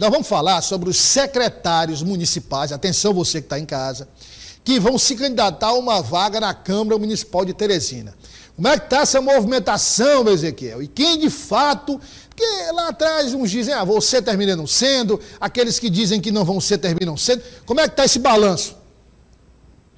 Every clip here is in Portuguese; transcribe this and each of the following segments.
nós vamos falar sobre os secretários municipais, atenção você que está em casa, que vão se candidatar a uma vaga na Câmara Municipal de Teresina. Como é que está essa movimentação, Ezequiel? E quem de fato, porque lá atrás uns dizem, ah, você termina não sendo, aqueles que dizem que não vão ser terminam sendo. Como é que está esse balanço?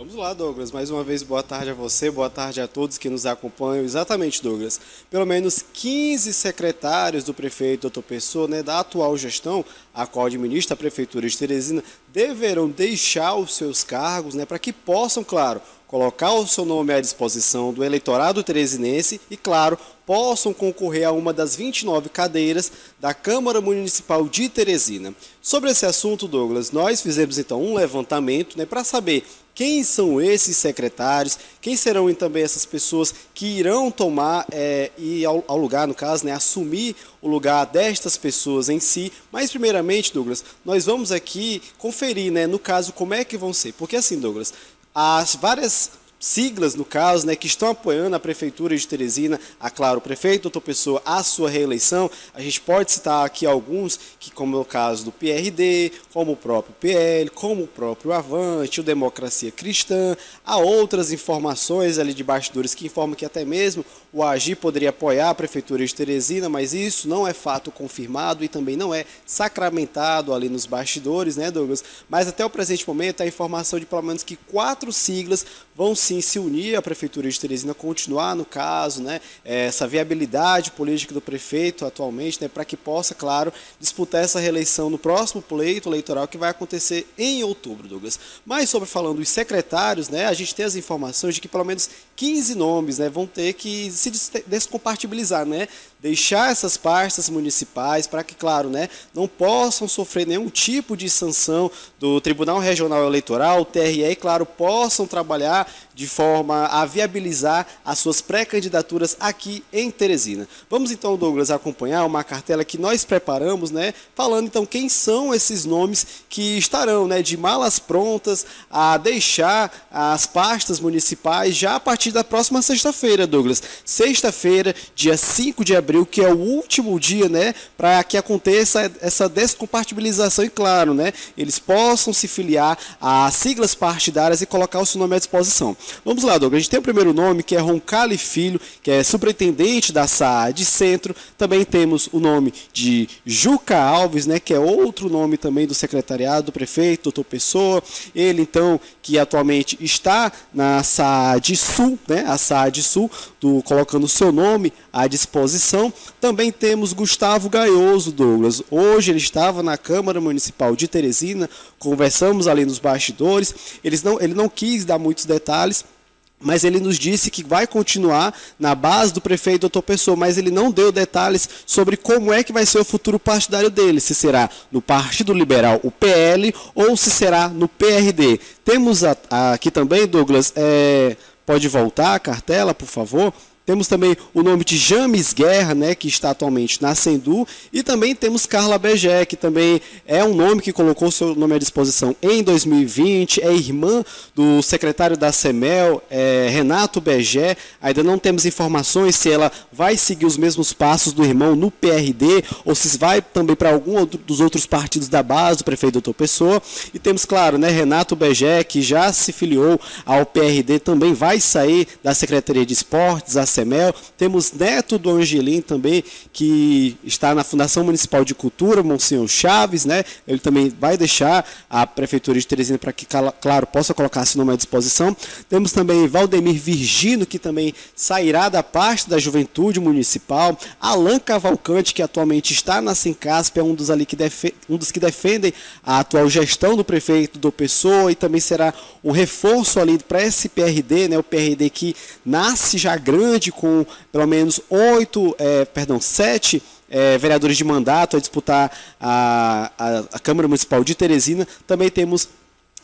Vamos lá, Douglas. Mais uma vez, boa tarde a você, boa tarde a todos que nos acompanham. Exatamente, Douglas. Pelo menos 15 secretários do prefeito Doutor Pessoa, né, da atual gestão, a qual administra a Prefeitura de Teresina, deverão deixar os seus cargos né, para que possam, claro, colocar o seu nome à disposição do eleitorado teresinense e, claro, possam concorrer a uma das 29 cadeiras da Câmara Municipal de Teresina. Sobre esse assunto, Douglas, nós fizemos então um levantamento né, para saber quem são esses secretários? Quem serão também essas pessoas que irão tomar é, e ao, ao, lugar, no caso, né, assumir o lugar destas pessoas em si? Mas primeiramente, Douglas, nós vamos aqui conferir, né, no caso, como é que vão ser. Porque assim, Douglas, as várias siglas, no caso, né, que estão apoiando a Prefeitura de Teresina, a claro, o prefeito doutor Pessoa, a sua reeleição. A gente pode citar aqui alguns, que como é o caso do PRD, como o próprio PL, como o próprio Avante, o Democracia Cristã. Há outras informações ali de bastidores que informam que até mesmo o AGI poderia apoiar a Prefeitura de Teresina, mas isso não é fato confirmado e também não é sacramentado ali nos bastidores, né, Douglas? Mas até o presente momento a informação de pelo menos que quatro siglas vão sim se unir à Prefeitura de Teresina, continuar no caso, né, essa viabilidade política do prefeito atualmente, né, para que possa, claro, disputar essa reeleição no próximo pleito eleitoral que vai acontecer em outubro, Douglas. Mas sobre falando dos secretários, né, a gente tem as informações de que pelo menos 15 nomes né, vão ter que se descompatibilizar, né, deixar essas pastas municipais para que, claro, né, não possam sofrer nenhum tipo de sanção do Tribunal Regional Eleitoral, o TRE, e, claro, possam trabalhar de forma a viabilizar as suas pré-candidaturas aqui em Teresina. Vamos então, Douglas, acompanhar uma cartela que nós preparamos, né, falando então quem são esses nomes que estarão, né, de malas prontas a deixar as pastas municipais já a partir da próxima sexta-feira, Douglas. Sexta-feira, dia 5 de abril, que é o último dia, né, para que aconteça essa descompartibilização e claro, né, eles possam se filiar a siglas partidárias e colocar o seu nome à disposição. Vamos lá, Douglas. A gente tem o primeiro nome, que é Roncalli Filho, que é superintendente da SAAD Centro. Também temos o nome de Juca Alves, né, que é outro nome também do secretariado do prefeito, doutor Pessoa. Ele, então, que atualmente está na SAAD Sul, né, a SAAD Sul, do, colocando o seu nome à disposição. Também temos Gustavo Gaioso, Douglas. Hoje ele estava na Câmara Municipal de Teresina, conversamos ali nos bastidores. Eles não, ele não quis dar muitos detalhes, mas ele nos disse que vai continuar na base do prefeito doutor Pessoa, mas ele não deu detalhes sobre como é que vai ser o futuro partidário dele, se será no Partido Liberal, o PL, ou se será no PRD. Temos aqui também, Douglas, é, pode voltar a cartela, por favor? Temos também o nome de James Guerra, né, que está atualmente na Sendu, e também temos Carla Begé, que também é um nome que colocou seu nome à disposição em 2020, é irmã do secretário da CEMEL, é, Renato Begé. Ainda não temos informações se ela vai seguir os mesmos passos do irmão no PRD ou se vai também para algum outro, dos outros partidos da base do prefeito Doutor Pessoa. E temos, claro, né, Renato Begé, que já se filiou ao PRD, também vai sair da Secretaria de Esportes, a CEMEL. Temos Neto do Angelim também, que está na Fundação Municipal de Cultura, Monsenhor Chaves, né? Ele também vai deixar a Prefeitura de Teresina para que, claro, possa colocar seu nome à disposição. Temos também Valdemir Virgino, que também sairá da parte da Juventude Municipal. Alan Cavalcante, que atualmente está na Sincasp, é um dos, ali que um dos que defendem a atual gestão do prefeito do Pessoa e também será um reforço ali para esse PRD, né? O PRD que nasce já grande com pelo menos oito, é, perdão, sete é, vereadores de mandato a disputar a, a, a Câmara Municipal de Teresina. Também temos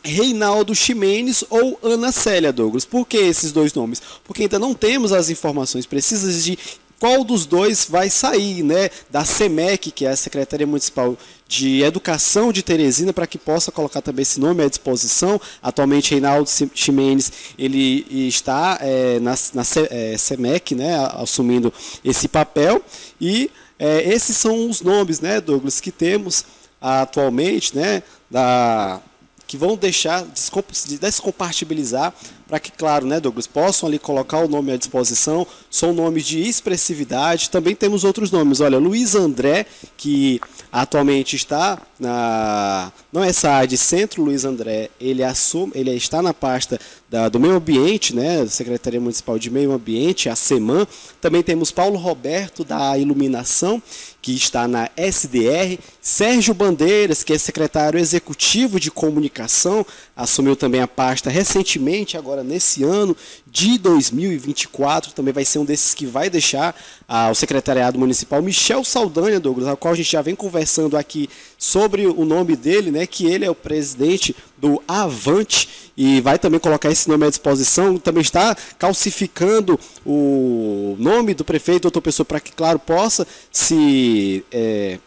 Reinaldo Ximenes ou Ana Célia Douglas. Por que esses dois nomes? Porque ainda não temos as informações precisas de qual dos dois vai sair, né, da SEMEC, que é a Secretaria Municipal de Educação de Teresina, para que possa colocar também esse nome à disposição. Atualmente, Reinaldo Ximenes, ele está é, na, na é, SEMEC, né, assumindo esse papel, e é, esses são os nomes, né, Douglas, que temos atualmente, né, da, que vão deixar descompartibilizar para que, claro, né, Douglas, possam ali colocar o nome à disposição. São nomes de expressividade. Também temos outros nomes. Olha, Luiz André, que atualmente está na não é essa área de Centro Luiz André, ele assume, ele está na pasta da, do Meio Ambiente, né, Secretaria Municipal de Meio Ambiente, a SEMAN. Também temos Paulo Roberto da Iluminação, que está na SDR, Sérgio Bandeiras, que é secretário executivo de comunicação, assumiu também a pasta recentemente, agora nesse ano de 2024, também vai ser um desses que vai deixar ah, o secretariado municipal. Michel Saldanha, Douglas, ao qual a gente já vem conversando aqui sobre o nome dele, né, que ele é o presidente do Avante e vai também colocar esse nome à disposição. Também está calcificando o nome do prefeito, doutor Pessoa, para que, claro, possa se. É,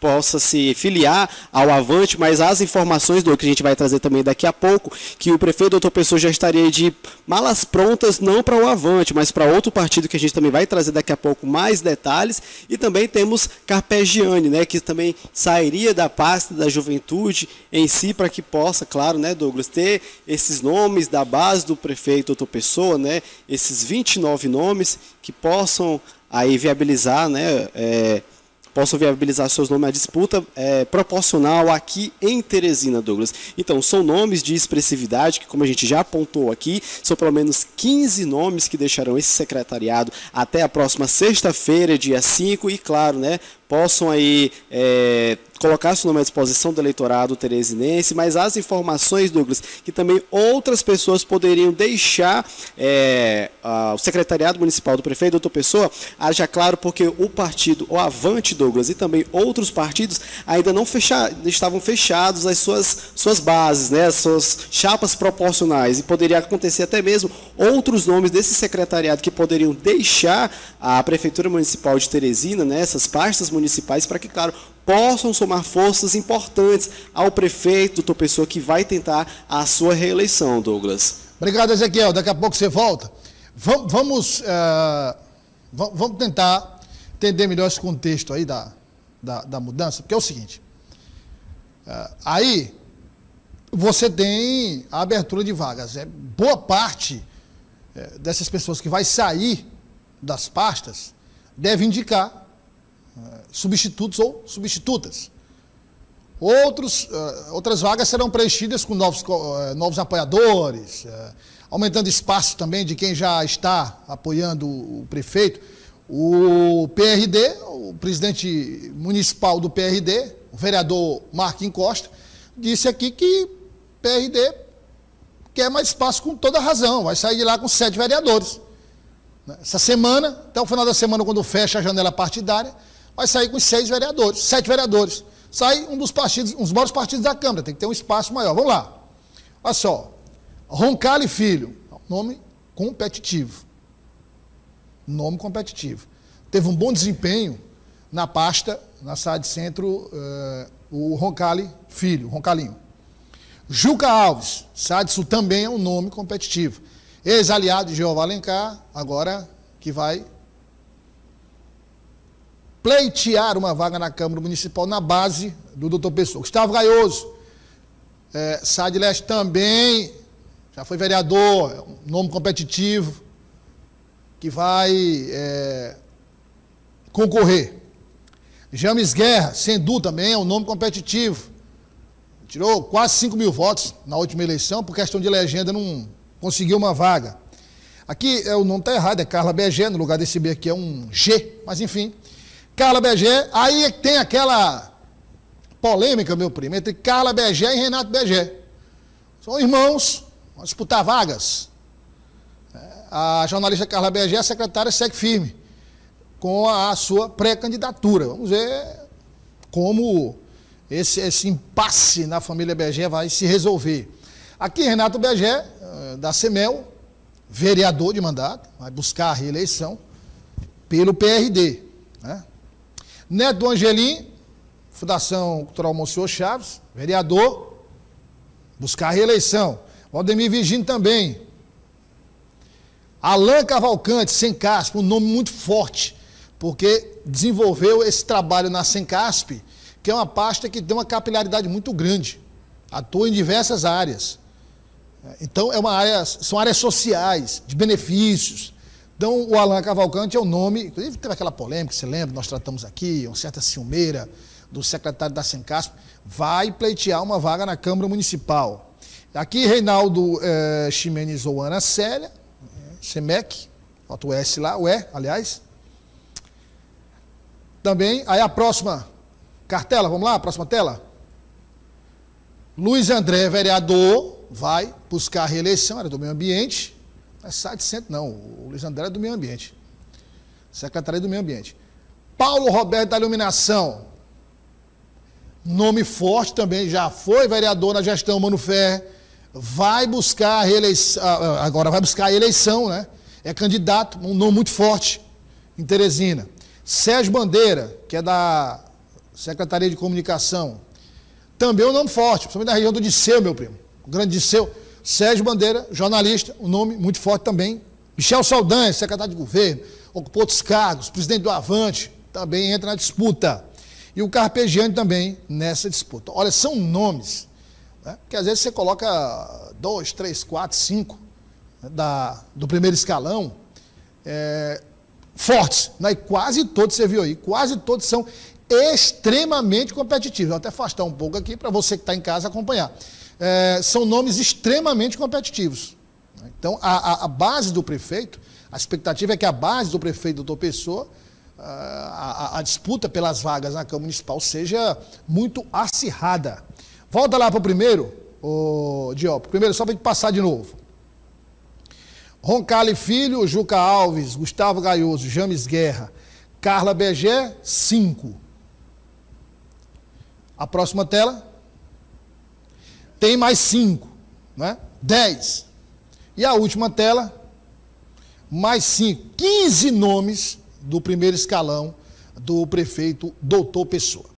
possa se filiar ao Avante, mas as informações do que a gente vai trazer também daqui a pouco, que o prefeito doutor Pessoa já estaria de malas prontas, não para o Avante, mas para outro partido que a gente também vai trazer daqui a pouco mais detalhes, e também temos Carpegiani, né, que também sairia da pasta da juventude em si, para que possa, claro, né, Douglas, ter esses nomes da base do prefeito doutor Pessoa, né, esses 29 nomes que possam aí viabilizar, né, é, possam viabilizar seus nomes à disputa é, proporcional aqui em Teresina, Douglas. Então, são nomes de expressividade que, como a gente já apontou aqui, são pelo menos 15 nomes que deixarão esse secretariado até a próxima sexta-feira, dia 5, e claro, né, possam aí é, colocar seu nome à disposição do eleitorado teresinense, mas as informações, Douglas, que também outras pessoas poderiam deixar é, a, o secretariado municipal do prefeito, doutor Pessoa, haja claro, porque o partido, o Avante, Douglas, e também outros partidos ainda não fecha, estavam fechados as suas, suas bases, né, as suas chapas proporcionais, e poderia acontecer até mesmo outros nomes desse secretariado que poderiam deixar a Prefeitura Municipal de Teresina, né, essas pastas municipais, para que, claro, possam somar forças importantes ao prefeito, doutor Pessoa, que vai tentar a sua reeleição, Douglas. Obrigado, Ezequiel. Daqui a pouco você volta. Vamos, vamos, uh, vamos tentar entender melhor esse contexto aí da, da, da mudança, porque é o seguinte. Uh, aí você tem a abertura de vagas. É, boa parte é, dessas pessoas que vai sair das pastas deve indicar substitutos ou substitutas. Outros, uh, outras vagas serão preenchidas com novos, uh, novos apoiadores, aumentando espaço também de quem já está apoiando o, prefeito. O PRD, o presidente municipal do PRD, o vereador Marquinhos Costa, disse aqui que PRD quer mais espaço com toda razão, vai sair de lá com sete vereadores. Essa semana, até o final da semana, quando fecha a janela partidária, vai sair com seis vereadores, sete vereadores. Sai um dos partidos, dos maiores partidos da Câmara, tem que ter um espaço maior. Vamos lá. Olha só. Roncalli Filho, nome competitivo. Nome competitivo. Teve um bom desempenho na pasta, na sala de centro, uh, o Roncalli Filho, Roncalinho. Juca Alves, Sul também é um nome competitivo. Ex-aliado de Jeová Alencar, agora que vai pleitear uma vaga na Câmara Municipal na base do doutor Pessoa. Gustavo Gaioso, é, Sá de Leste também, já foi vereador, é um nome competitivo, que vai é, concorrer. James Guerra, Sendu também é um nome competitivo. Tirou quase 5 mil votos na última eleição, por questão de legenda não conseguiu uma vaga. Aqui é, o nome está errado, é Carla Begé, no lugar desse B aqui é um G, mas enfim. Carla Begé, aí é tem aquela polêmica, meu primo, entre Carla Begé e Renato Begé. São irmãos, vão disputar vagas. A jornalista Carla Begé, a secretária, segue firme com a sua pré-candidatura. Vamos ver como esse, esse impasse na família Begé vai se resolver. Aqui, Renato Begé, eh, da CEMEL, vereador de mandato, vai buscar a reeleição pelo PRD. Né? Neto do Angelim, Fundação Cultural Monsenhor Chaves, vereador, buscar reeleição. Valdemir Virgínio também. Alain Cavalcante, Sencasp, um nome muito forte, porque desenvolveu esse trabalho na Sencasp, porque é uma pasta que tem uma capilaridade muito grande, atua em diversas áreas. Então, é uma área, são áreas sociais, de benefícios. Então, o Alain Cavalcante é o nome, inclusive teve aquela polêmica, você lembra, nós tratamos aqui, uma certa ciumeira do secretário da Sencasp, vai pleitear uma vaga na Câmara Municipal. Aqui, Reinaldo eh, ou Ana Célia, SEMEC, bota o S lá, o E, aliás. Também, aí a próxima cartela, vamos lá, a próxima tela. Luiz André, vereador, vai buscar a reeleição, era do meio ambiente. É sai de centro, não. O Luiz André é do meio ambiente. Secretaria do meio ambiente. Paulo Roberto da Iluminação. Nome forte também, já foi vereador na gestão Mano Fé. Vai buscar a reeleição, agora vai buscar a eleição, né? É candidato, um nome muito forte em Teresina. Sérgio Bandeira, que é da Secretaria de Comunicação. Também um nome forte, principalmente da região do Disseu, meu primo. O grande Disseu. Sérgio Bandeira, jornalista, um nome muito forte também. Michel Saldanha, secretário de governo, ocupou outros cargos, presidente do Avante, também entra na disputa. E o Carpegiani também nessa disputa. Olha, são nomes né, que às vezes você coloca dois, três, quatro, cinco né, da, do primeiro escalão, é, fortes, né, e quase todos você viu aí, quase todos são extremamente competitivos. Vou até afastar um pouco aqui para você que está em casa acompanhar. É, são nomes extremamente competitivos. Então, a, a, a, base do prefeito, a expectativa é que a base do prefeito, doutor Pessoa, a, a, a disputa pelas vagas na Câmara Municipal seja muito acirrada. Volta lá para o primeiro, o Diop. Primeiro, só para gente passar de novo. Roncalli Filho, Juca Alves, Gustavo Gaioso, James Guerra, Carla Begé, 5. A próxima tela. Tem mais 5, né? 10. E a última tela, mais 5. 15 nomes do primeiro escalão do prefeito Doutor Pessoa.